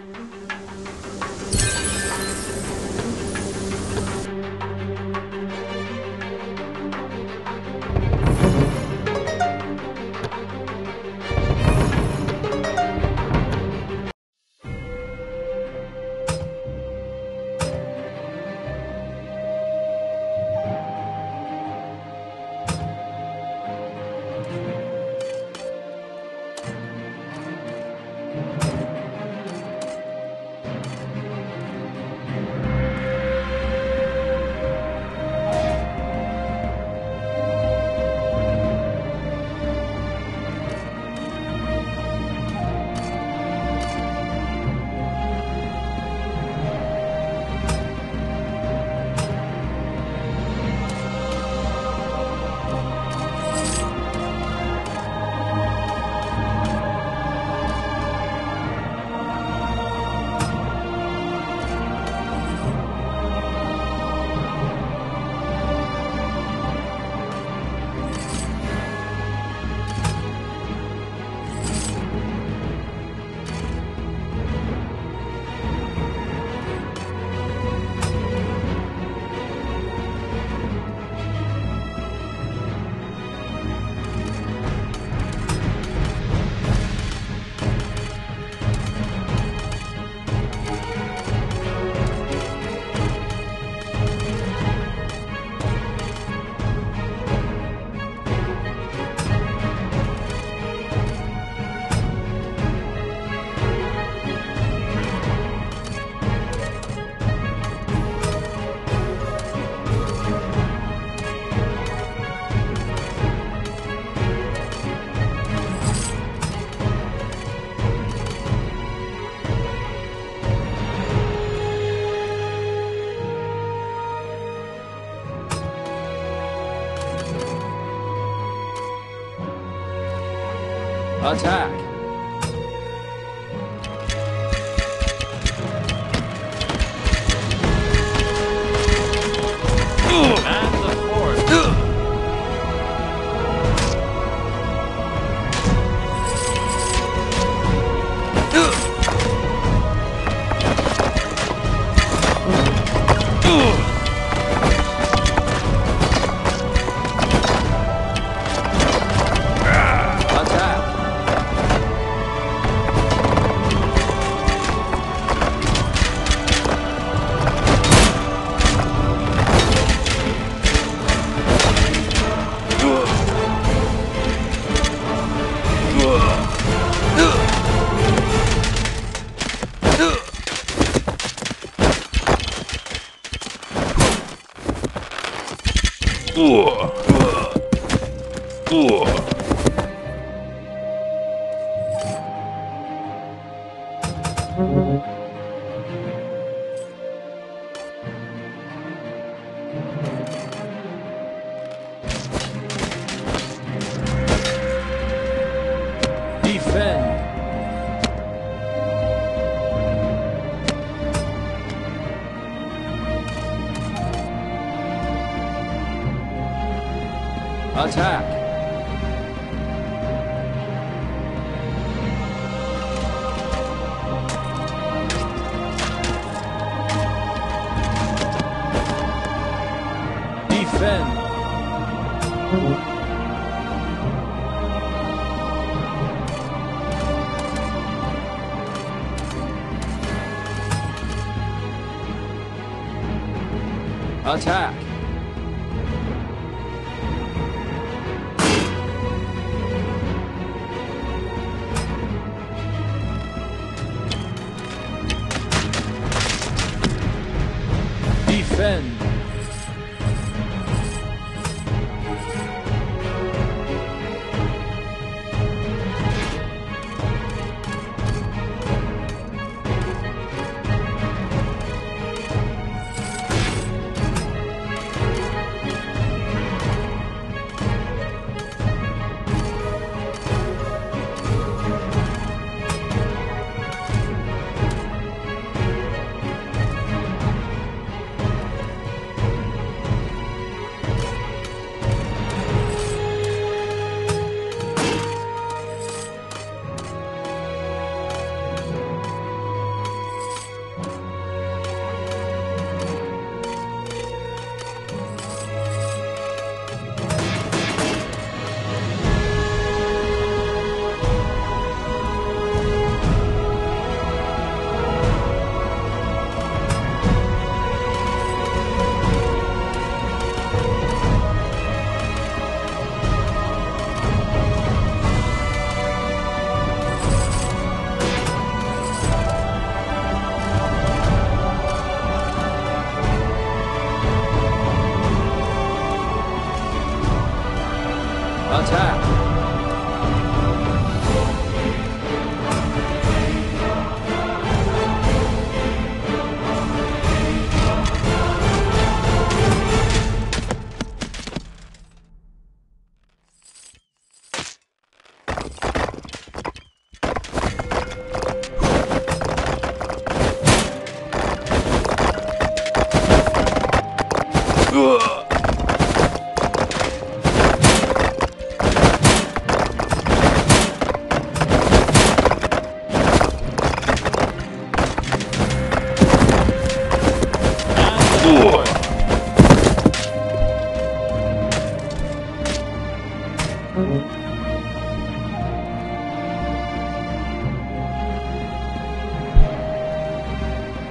Mm-hmm. Attack! And Defend! Attack! Defend! Attack!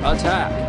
Attack!